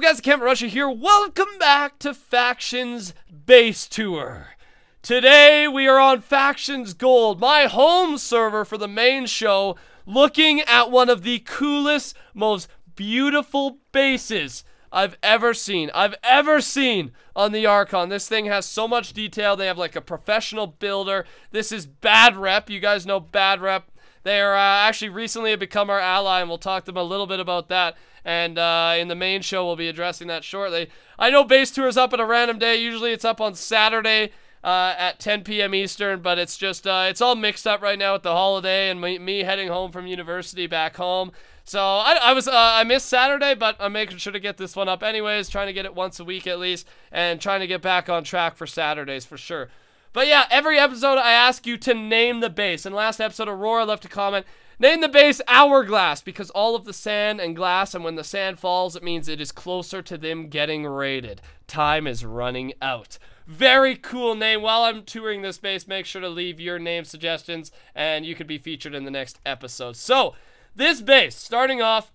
up, guys? Camping Rusher here. Welcome back to Factions Base Tour. Today we are on Factions Gold, my home server for the main show, looking at one of the coolest, most beautiful bases I've ever seen. I've ever seen on the Archon. This thing has so much detail. They have like a professional builder. This is Bad Rep. You guys know Bad Rep. They are uh, actually recently have become our ally, and we'll talk to them a little bit about that. And uh, in the main show, we'll be addressing that shortly. I know Base Tour is up at a random day. Usually it's up on Saturday uh, at 10 p.m. Eastern, but it's just, uh, it's all mixed up right now with the holiday and me, me heading home from university back home. So I, I was, uh, I missed Saturday, but I'm making sure to get this one up anyways, trying to get it once a week at least, and trying to get back on track for Saturdays for sure. But yeah, every episode I ask you to name the base. And last episode, Aurora left a comment. Name the base Hourglass because all of the sand and glass, and when the sand falls, it means it is closer to them getting raided. Time is running out. Very cool name. While I'm touring this base, make sure to leave your name suggestions and you could be featured in the next episode. So, this base, starting off,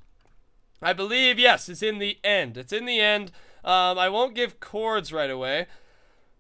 I believe, yes, it's in the end. It's in the end. Um, I won't give chords right away,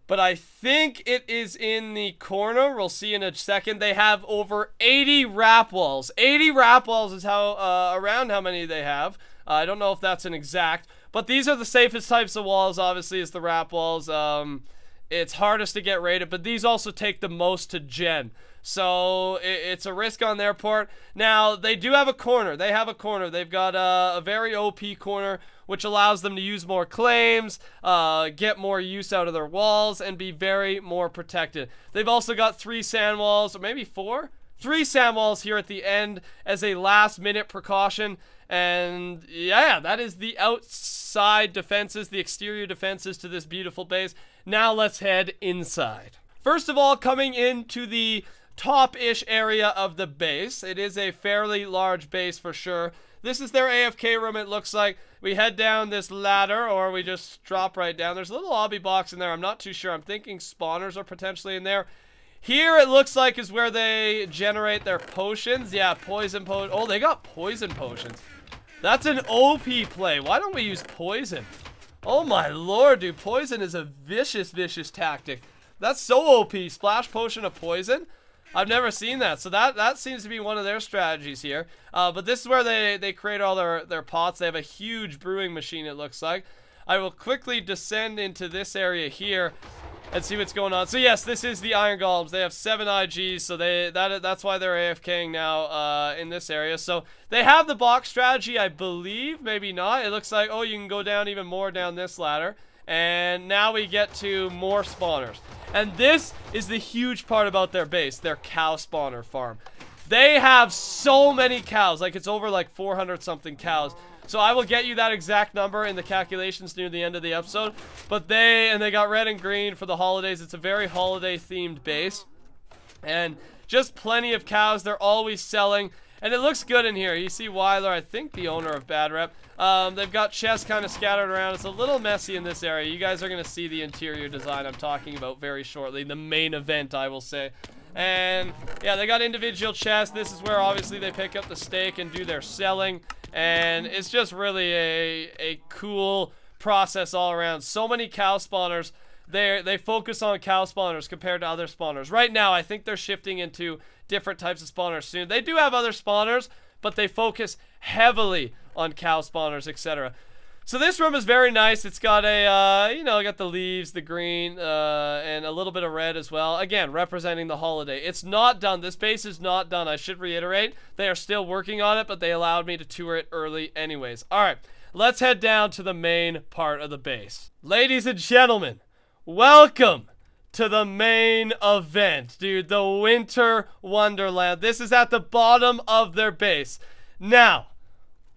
but I think it is in the corner. We'll see in a second. They have over 80 wrap walls. 80 wrap walls is how uh, around how many they have. Uh, I don't know if that's an exact, but these are the safest types of walls, obviously, is the wrap walls. Um, it's hardest to get rated, but these also take the most to gen. So it's a risk on their part. Now, they do have a corner. They have a corner. They've got a, a very OP corner, which allows them to use more claims, uh, get more use out of their walls, and be very more protected. They've also got three sand walls, or maybe four? Three sand walls here at the end as a last minute precaution. And yeah, that is the outside defenses, the exterior defenses to this beautiful base. Now let's head inside. First of all, coming into the top-ish area of the base. It is a fairly large base for sure. This is their AFK room, it looks like. We head down this ladder, or we just drop right down. There's a little lobby box in there. I'm not too sure. I'm thinking spawners are potentially in there. Here, it looks like, is where they generate their potions. Yeah, poison potion. Oh, they got poison potions. That's an OP play. Why don't we use poison? Oh my lord, dude. Poison is a vicious, vicious tactic. That's so OP. Splash potion of poison. I've never seen that. So that that seems to be one of their strategies here. Uh, but this is where they, they create all their, their pots. They have a huge brewing machine, it looks like. I will quickly descend into this area here and see what's going on. So yes, this is the Iron Golems. They have seven IGs, so they that that's why they're AFKing now uh, in this area. So they have the box strategy, I believe. Maybe not. It looks like, oh, you can go down even more down this ladder. And now we get to more spawners. And this is the huge part about their base, their cow spawner farm. They have so many cows, like it's over like 400 something cows. So I will get you that exact number in the calculations near the end of the episode. But they, and they got red and green for the holidays. It's a very holiday themed base. And just plenty of cows. They're always selling. And it looks good in here. You see Weiler, I think the owner of Bad Rep. Um, they've got chests kind of scattered around. It's a little messy in this area. You guys are going to see the interior design I'm talking about very shortly. The main event, I will say. And yeah, they got individual chests. This is where obviously they pick up the steak and do their selling. And it's just really a, a cool process all around. So many cow spawners. They they focus on cow spawners compared to other spawners. Right now, I think they're shifting into different types of spawners soon. They do have other spawners, but they focus heavily on cow spawners, etc. So this room is very nice. It's got a, uh, you know, got the leaves, the green, uh, and a little bit of red as well. Again, representing the holiday. It's not done. This base is not done. I should reiterate. They are still working on it, but they allowed me to tour it early anyways. All right, let's head down to the main part of the base. Ladies and gentlemen, welcome to the main event, dude. The Winter Wonderland. This is at the bottom of their base. Now,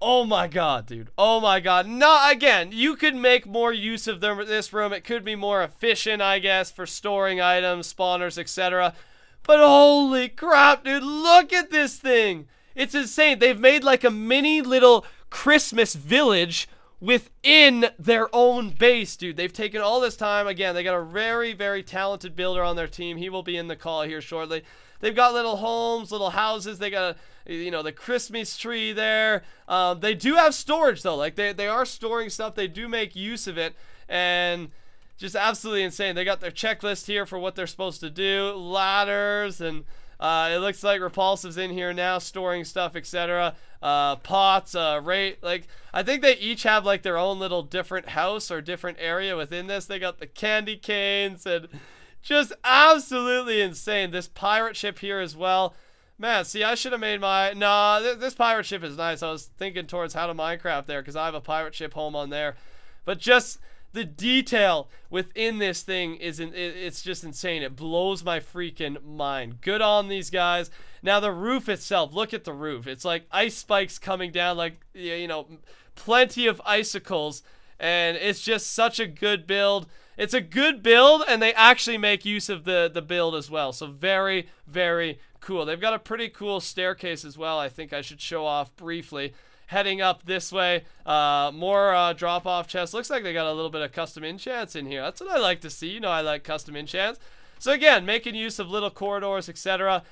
oh my god, dude. Oh my god. No, again, you could make more use of this room. It could be more efficient, I guess, for storing items, spawners, etc. But holy crap, dude. Look at this thing. It's insane. They've made like a mini little Christmas village within their own base, dude. They've taken all this time. Again, they got a very, very talented builder on their team. He will be in the call here shortly. they've got little homes, little houses. They got a, you know the Christmas tree there. Um, they do have storage though. Like they they are storing stuff. They do make use of it and just absolutely insane. They got their checklist here for what they're supposed to do, ladders, and uh, it looks like Repulsive's in here now, storing stuff, etc. Uh, pots, uh, rate, like I think they each have like their own little different house or different area within this. They got the candy canes and just absolutely insane. This pirate ship here as well. Man, see, I should have made my... Nah, th this pirate ship is nice. I was thinking towards how to Minecraft there because I have a pirate ship home on there. But just the detail within this thing is in, it's just insane. It blows my freaking mind. Good on these guys. Now the roof itself, look at the roof. It's like ice spikes coming down like you know, plenty of icicles and it's just such a good build. It's a good build and they actually make use of the the build as well. So very very cool. They've got a pretty cool staircase as well. I think I should show off briefly heading up this way. Uh, more uh, drop-off chests. Looks like they got a little bit of custom enchants in here. That's what I like to see. You know I like custom enchants. So again, making use of little corridors, etc.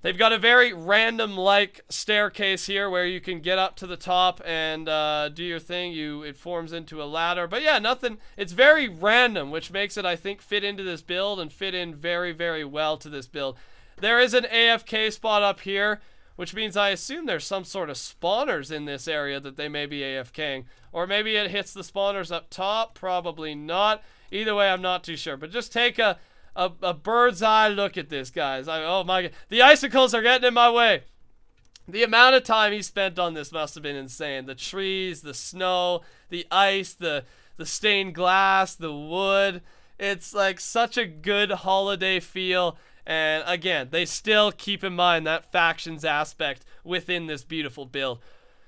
They've got a very random-like staircase here where you can get up to the top and uh, do your thing. You It forms into a ladder. But yeah, nothing. It's very random, which makes it, I think, fit into this build and fit in very, very well to this build. There is an AFK spot up here which means I assume there's some sort of spawners in this area that they may be AFKing. Or maybe it hits the spawners up top, probably not. Either way, I'm not too sure. But just take a, a, a bird's eye look at this, guys. I, oh my god, the icicles are getting in my way. The amount of time he spent on this must have been insane. The trees, the snow, the ice, the, the stained glass, the wood. It's like such a good holiday feel. And again, they still keep in mind that factions aspect within this beautiful build.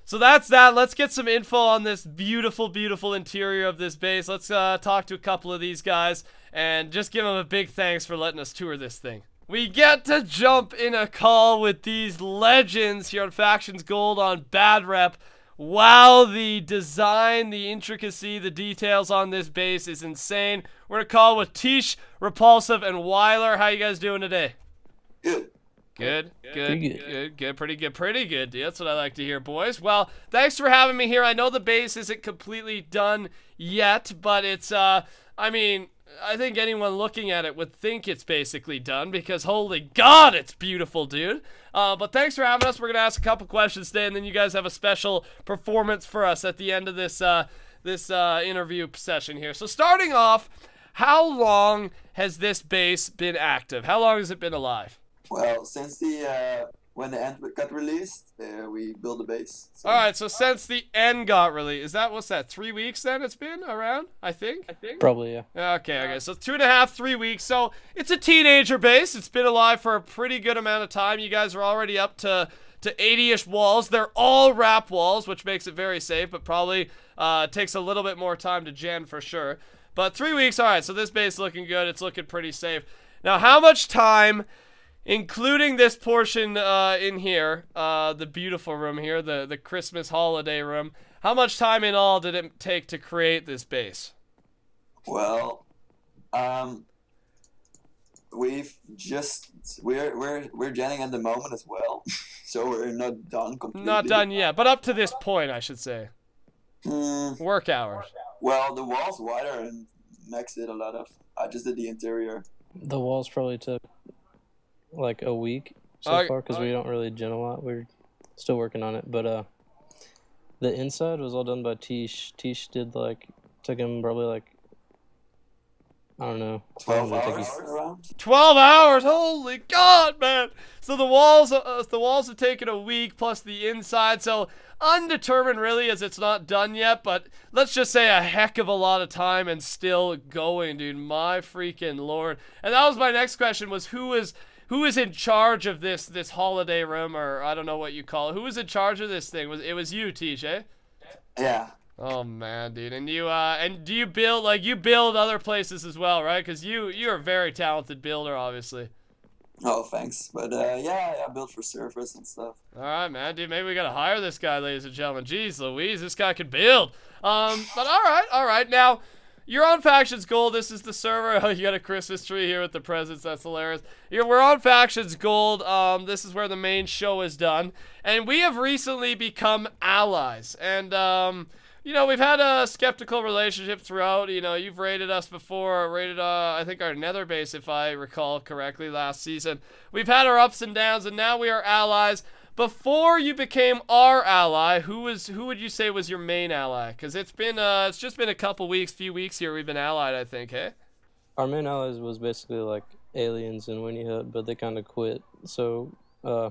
So that's that. Let's get some info on this beautiful, beautiful interior of this base. Let's uh, talk to a couple of these guys and just give them a big thanks for letting us tour this thing. We get to jump in a call with these legends here on Factions Gold on Bad Rep. Wow, the design, the intricacy, the details on this base is insane. We're gonna call with Tish, Repulsive, and Weiler. How you guys doing today? Good. Good, good, good, good, good, pretty good, pretty good. That's what I like to hear, boys. Well, thanks for having me here. I know the base isn't completely done yet, but it's, uh, I mean, I think anyone looking at it would think it's basically done because holy god, it's beautiful, dude. Uh, but thanks for having us. We're gonna ask a couple questions today, and then you guys have a special performance for us at the end of this uh, this uh, interview session here. So starting off, how long has this base been active? How long has it been alive? Well, since the uh, when the end got released, uh, we built a base. So. All right, so since the end got released, is that what's that? Three weeks then it's been around? I think. I think. Probably yeah. Okay, okay. So two and a half, three weeks. So it's a teenager base. It's been alive for a pretty good amount of time. You guys are already up to to 80-ish walls. They're all wrap walls, which makes it very safe, but probably uh, takes a little bit more time to gen for sure. But three weeks, all right. So this base looking good. It's looking pretty safe. Now, how much time? Including this portion uh, in here, uh, the beautiful room here, the, the Christmas holiday room. How much time in all did it take to create this base? Well, um, we've just we're we're we're genning at the moment as well, so we're not done completely. Not done yet, but up to this point, I should say. Mm. Work hours. Well, the walls Weiler and Max did a lot of. I just did the interior. The walls probably took like a week so uh, far because uh, we don't really gen a lot. We're still working on it, but uh, the inside was all done by Tish. Tish did like took him probably like I don't know. Twelve hours. Twelve hours. Holy God, man! So the walls, uh, the walls have taken a week plus the inside. So undetermined, really, as it's not done yet. But let's just say a heck of a lot of time and still going, dude. My freaking lord! And that was my next question: was who is who is in charge of this this holiday room or I don't know what you call it. Who was in charge of this thing? Was it was you, TJ? Yeah. Oh man, dude. And you uh and do you build like you build other places as well, right? Cuz you you're a very talented builder obviously. Oh, thanks. But uh, yeah, I built for surfers and stuff. All right, man, dude. Maybe we gotta hire this guy, ladies and gentlemen. Jeez, Louise, this guy can build. Um, but all right, all right. Now, you're on Factions Gold. This is the server. Oh, you got a Christmas tree here with the presents. That's hilarious. You're, we're on Factions Gold. Um, this is where the main show is done. And we have recently become allies. And, um, you know, we've had a skeptical relationship throughout. You know, you've rated us before, rated, uh, I think, our nether base, if I recall correctly, last season. We've had our ups and downs, and now we are allies. Before you became our ally, who was who would you say was your main ally? Because it's been uh, it's just been a couple weeks, few weeks here. We've been allied, I think. Hey. Our main allies was basically like aliens and Weenie Hut, but they kind of quit. So, uh,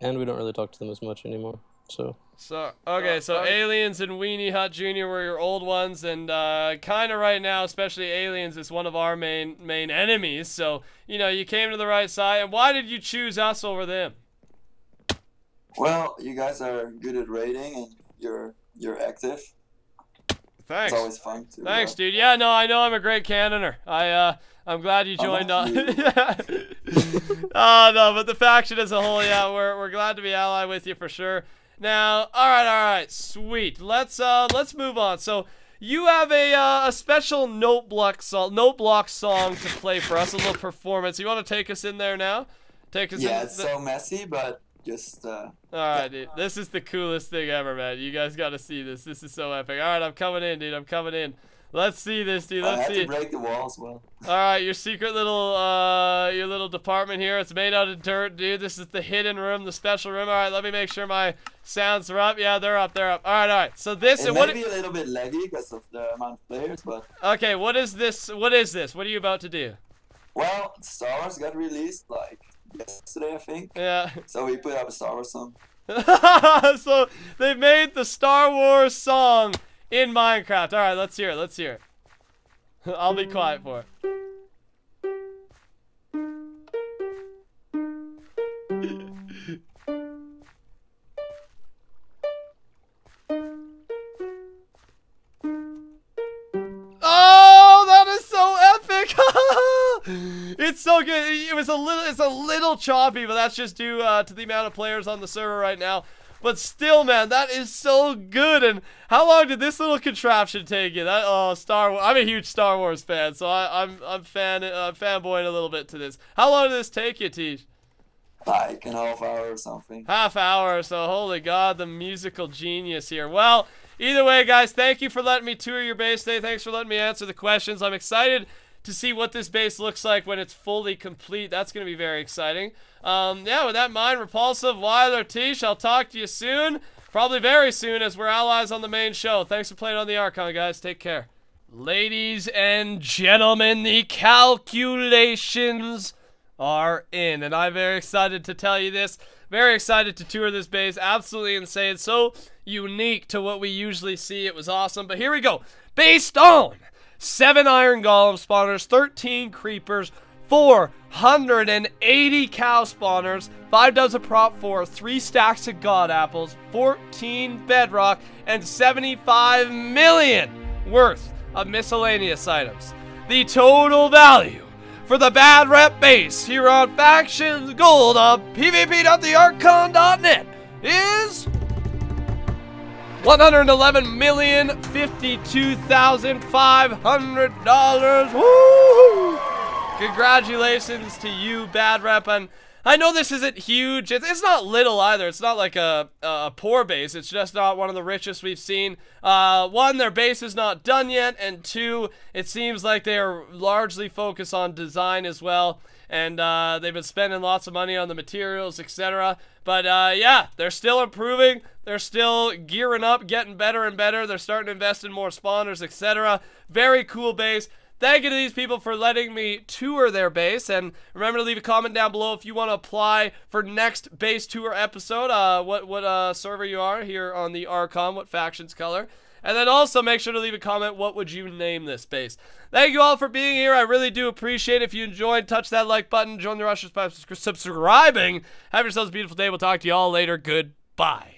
and we don't really talk to them as much anymore. So. So okay, so aliens and Weenie Hut Junior were your old ones, and uh, kind of right now, especially aliens is one of our main main enemies. So you know you came to the right side. And why did you choose us over them? Well, you guys are good at raiding and you're you're active. Thanks. It's always fun to. Thanks, uh, dude. Yeah, no, I know I'm a great cannoner. I uh, I'm glad you joined on. oh no, but the faction as a whole, yeah, we're we're glad to be ally with you for sure. Now, all right, all right, sweet. Let's uh, let's move on. So. You have a, uh, a special note block, song note block song to play for us, a little performance. You want to take us in there now? Take us yeah, it's so messy, but just uh all right dude. This is the coolest thing ever man. You guys got to see this. This is so epic. All right i'm coming in dude. I'm coming in. Let's see this dude. Let's I have see. to break the walls well. All right your secret little uh your little department here it's made out of dirt dude. This is the hidden room the special room. All right let me make sure my sounds are up. Yeah they're up they're up. All right all right. So this it what may be a little bit laggy because of the amount of players but okay what is this what is this? What are you about to do? Well star wars got released like yesterday, I think. Yeah. So we put up a Star Wars song. so they made the Star Wars song in Minecraft. All right, let's hear it. Let's hear it. I'll be quiet for it. Oh, that is so epic! it's so good. It was a little, it's a little choppy, but that's just due uh, to the amount of players on the server right now. But still, man, that is so good. And how long did this little contraption take you? That oh, Star Wars. I'm a huge Star Wars fan, so I, am I'm, I'm fan uh, fanboying a little bit to this. How long did this take you, Tish? Like an half hour or something. Half hour. So holy God, the musical genius here. Well, either way, guys, thank you for letting me tour your base today. Thanks for letting me answer the questions. I'm excited to see what this base looks like when it's fully complete. That's going to be very exciting. Um, yeah, with that in mind, Repulsive, Weiler, Tish, I'll talk to you soon. Probably very soon as we're allies on the main show. Thanks for playing on the Archon, guys. Take care. Ladies and gentlemen, the calculations are in. And I'm very excited to tell you this. Very excited to tour this base. Absolutely insane. So unique to what we usually see. It was awesome. But here we go. Based on 7 Iron Golem spawners, 13 Creepers, 480 Cow spawners, 5 dozen prot 4, 3 stacks of God Apples, 14 Bedrock, and 75 million worth of miscellaneous items. The total value for the bad rep base here on Factions Gold of PvP.thearchon.net is one hundred eleven million fifty-two thousand five hundred dollars. Woo! Congratulations to you, Bad Rep, and I know this isn't huge. It's, it's not little either. It's not like a, a poor base. It's just not one of the richest we've seen. Uh, one, their base is not done yet, and two, it seems like they are largely focused on design as well and uh, they've been spending lots of money on the materials, etc. But uh, yeah, they're still improving. They're still gearing up, getting better and better. They're starting to invest in more spawners, etc. Very cool base. Thank you to these people for letting me tour their base. And remember to leave a comment down below if you want to apply for next base tour episode. Uh, what what uh, server you are here on the Archon, what faction's color. And then also make sure to leave a comment, what would you name this base? Thank you all for being here. I really do appreciate it. If you enjoyed, touch that like button. Join the rush by subscribing. Have yourselves a beautiful day. We'll talk to you all later. Goodbye.